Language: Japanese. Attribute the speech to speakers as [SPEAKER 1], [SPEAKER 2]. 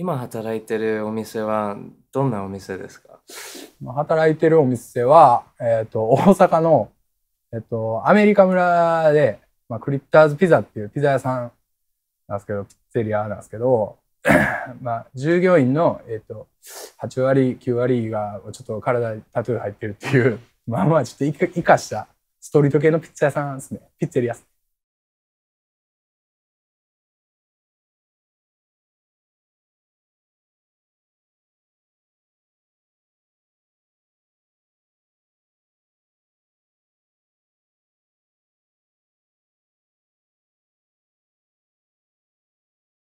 [SPEAKER 1] 今働いてるお店はどんなお店ですか？
[SPEAKER 2] 働いてるお店は、えっ、と、大阪の、えっ、と、アメリカ村で、まあ、クリッターズピザっていうピザ屋さんなんですけど、ピッツェリアなんですけど、まあ、従業員の、えっ、と、8割、9割がちょっと体にタトゥー入ってるっていう、まあまあちょっと生かしたストリート系のピッツァ屋さんですね。ピッツェリア